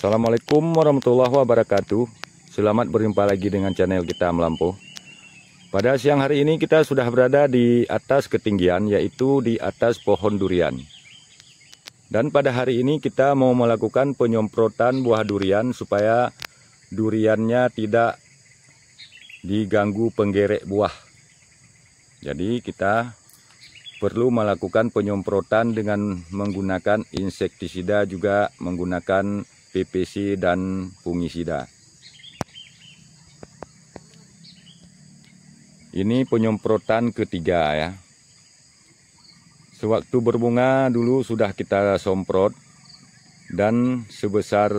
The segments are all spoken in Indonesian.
Assalamualaikum warahmatullahi wabarakatuh. Selamat berjumpa lagi dengan channel kita Melampo Pada siang hari ini kita sudah berada di atas ketinggian yaitu di atas pohon durian. Dan pada hari ini kita mau melakukan penyemprotan buah durian supaya duriannya tidak diganggu penggerek buah. Jadi kita perlu melakukan penyemprotan dengan menggunakan insektisida juga menggunakan PPC dan fungisida. Ini penyemprotan ketiga ya. Sewaktu berbunga dulu sudah kita semprot dan sebesar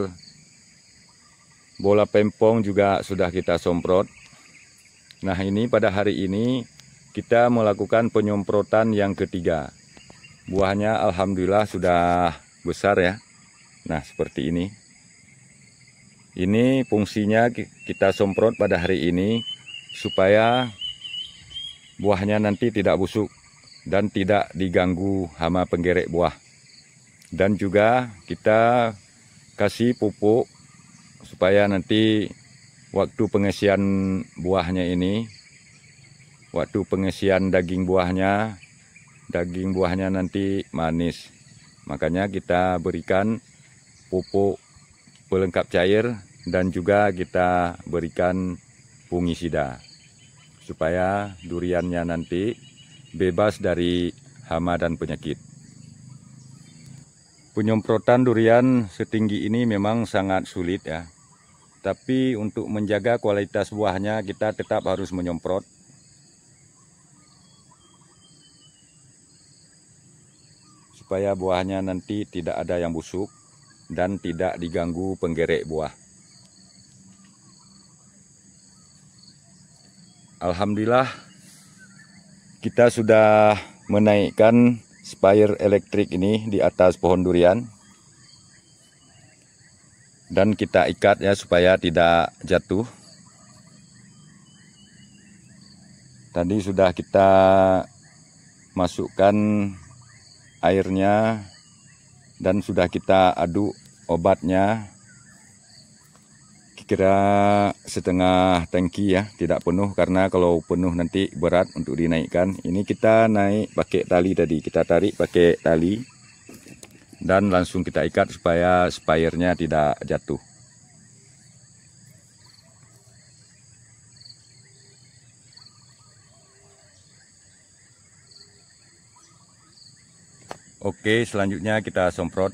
bola pempong juga sudah kita semprot. Nah ini pada hari ini kita melakukan penyemprotan yang ketiga. Buahnya alhamdulillah sudah besar ya. Nah seperti ini. Ini fungsinya kita semprot pada hari ini supaya buahnya nanti tidak busuk dan tidak diganggu hama penggerek buah. Dan juga kita kasih pupuk supaya nanti waktu pengisian buahnya ini, waktu pengisian daging buahnya, daging buahnya nanti manis. Makanya kita berikan pupuk pelengkap cair dan juga kita berikan fungisida supaya duriannya nanti bebas dari hama dan penyakit. Penyemprotan durian setinggi ini memang sangat sulit ya. Tapi untuk menjaga kualitas buahnya kita tetap harus menyemprot. Supaya buahnya nanti tidak ada yang busuk dan tidak diganggu penggerek buah. Alhamdulillah kita sudah menaikkan spire elektrik ini di atas pohon durian dan kita ikat ya supaya tidak jatuh. Tadi sudah kita masukkan airnya dan sudah kita aduk obatnya. Kira setengah tangki ya tidak penuh. Karena kalau penuh nanti berat untuk dinaikkan. Ini kita naik pakai tali tadi. Kita tarik pakai tali. Dan langsung kita ikat supaya spirenya tidak jatuh Oke selanjutnya kita semprot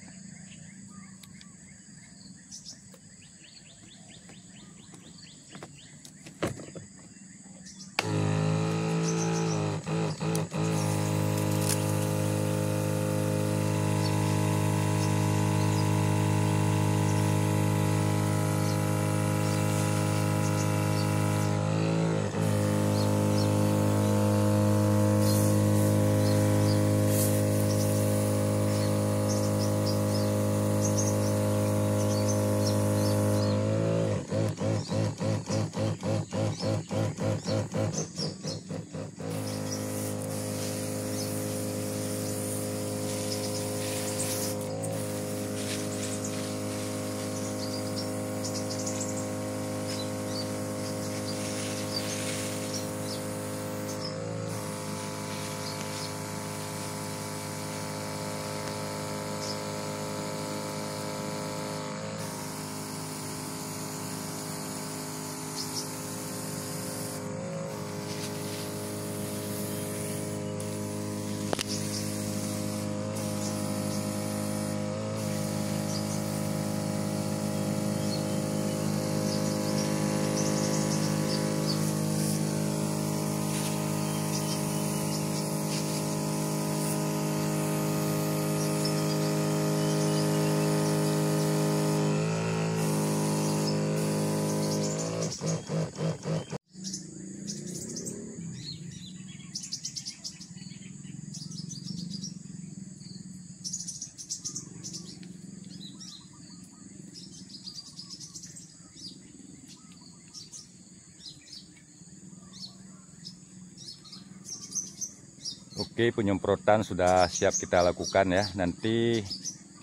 Oke penyemprotan sudah siap kita lakukan ya. Nanti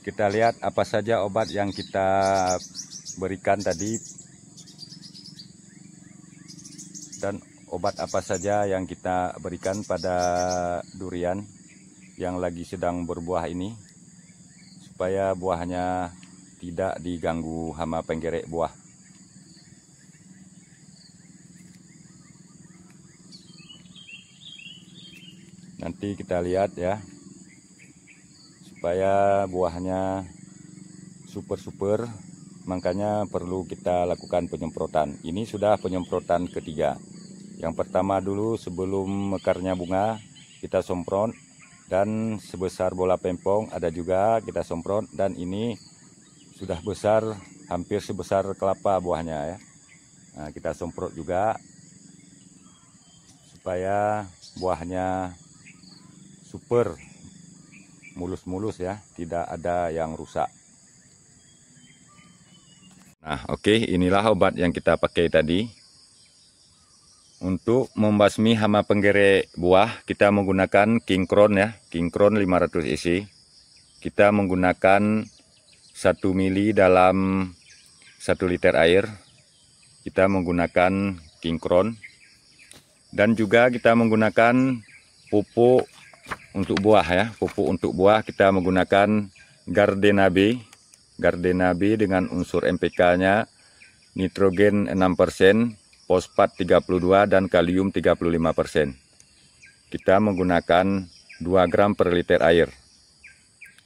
kita lihat apa saja obat yang kita berikan tadi. Dan obat apa saja yang kita berikan pada durian yang lagi sedang berbuah ini. Supaya buahnya tidak diganggu hama penggerek buah. Nanti kita lihat ya. Supaya buahnya super-super makanya perlu kita lakukan penyemprotan. Ini sudah penyemprotan ketiga. Yang pertama dulu sebelum mekarnya bunga kita semprot. Dan sebesar bola pempong ada juga kita semprot. Dan ini sudah besar hampir sebesar kelapa buahnya ya. Nah, kita semprot juga. Supaya buahnya super mulus-mulus ya, tidak ada yang rusak. Nah, oke, okay, inilah obat yang kita pakai tadi. Untuk membasmi hama penggerek buah, kita menggunakan King Crown ya, King Crown 500 isi. Kita menggunakan 1 mili dalam 1 liter air. Kita menggunakan King Crown. Dan juga kita menggunakan pupuk untuk buah ya pupuk untuk buah. Kita menggunakan Gardena B Gardena B dengan unsur NPK nya nitrogen 6% fosfat 32 dan kalium 35% kita menggunakan 2 gram per liter air.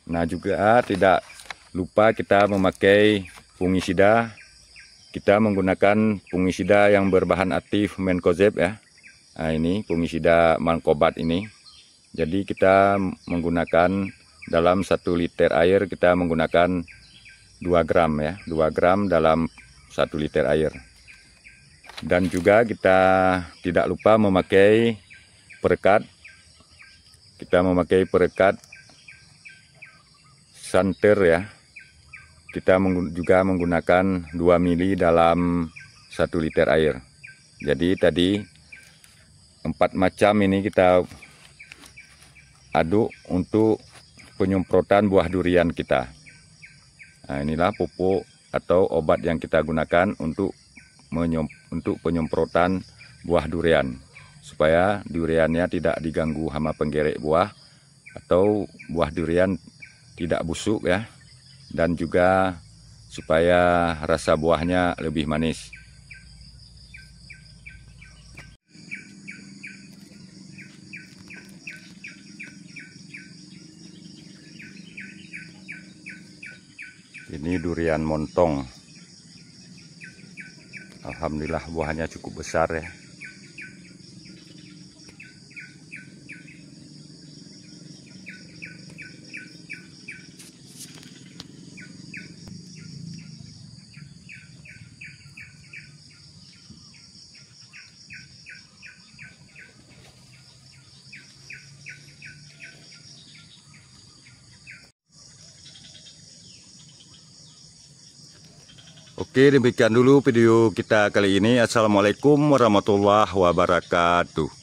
Nah juga tidak lupa kita memakai fungisida. Kita menggunakan fungisida yang berbahan aktif Mencozeb ya. Nah ini fungisida Mankobat ini jadi kita menggunakan dalam satu liter air kita menggunakan 2 gram ya, 2 gram dalam satu liter air. Dan juga kita tidak lupa memakai perekat. Kita memakai perekat santer ya. Kita juga menggunakan 2 mili dalam satu liter air. Jadi tadi empat macam ini kita aduk untuk penyemprotan buah durian kita. Nah, inilah pupuk atau obat yang kita gunakan untuk untuk penyemprotan buah durian supaya duriannya tidak diganggu hama penggerek buah atau buah durian tidak busuk ya dan juga supaya rasa buahnya lebih manis. Ini durian montong. Alhamdulillah buahnya cukup besar ya. Oke demikian dulu video kita kali ini. Assalamualaikum warahmatullahi wabarakatuh